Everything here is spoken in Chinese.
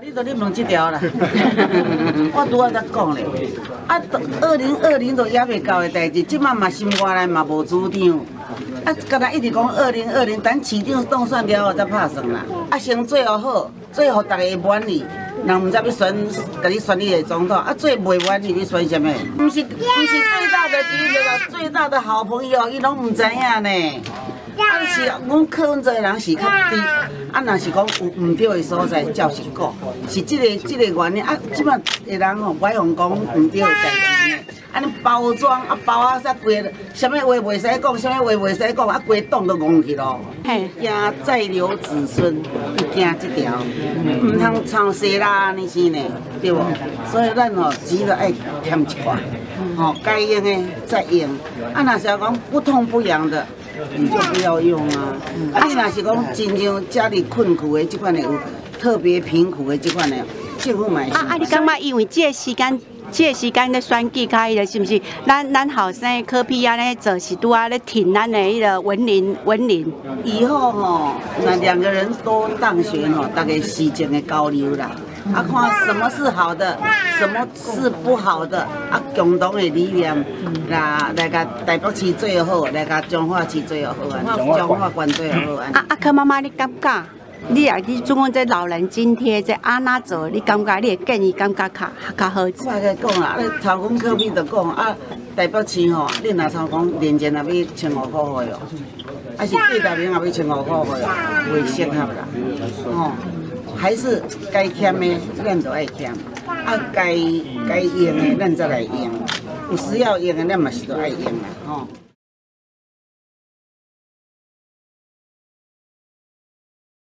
你都你问这条啦，我拄仔才讲咧，啊，二零二零都也未到的代志，即马嘛心肝内嘛无主张，啊，刚才一直讲二零二零，等市长当选了后再拍算啦，啊，先做好，做好大家满意，人毋知要选，甲你选你的总统，啊，做袂满意你选什么？毋是，毋是最大的敌人啊，最大的好朋友，伊拢毋知影呢。啊，是阮客阮这人是较低，啊，若是讲有毋对的所在，照是讲，是即个即个原因。啊，即摆的人吼，歹用讲毋对的代志呢。安尼包装啊，包啊，煞规个，啥物话袂使讲，啥物话袂使讲，啊，规档都戆去咯。嘿，惊再留子孙，惊即条，毋通抄袭啦，安尼是呢，对无？所以咱吼只着爱添一寡，吼该用的再用。啊，若是讲不痛不痒的。你就不要用啊！啊，你若是讲真像家里困苦的这款的，有特别贫苦的这款的，政府买。啊啊！你感觉因为这个时间，这个时间咧选举开的，是不是？咱咱后生科比啊咧做是拄啊咧挺咱的迄个文林文林。以后吼，那两个人都当选吼，大概时间的交流啦。啊，看什么是好的，什么是不好的，啊，共同的理念，来来个台北市最好，来个彰化市最好啊，彰化县最好啊。啊，阿柯妈妈，你感觉？你啊，你总共这老人津贴在安那做？你感觉你的建议感觉较较好？我来讲啦，你超工科比就讲啊，台北市吼，你若超工年前也要千五块块哦，还是几大名也要千五块块哦，袂适合啦，哦。还是该添的，咱都爱添；啊，该该用的，咱再来用。有需要用的，咱嘛是都爱用啦，吼。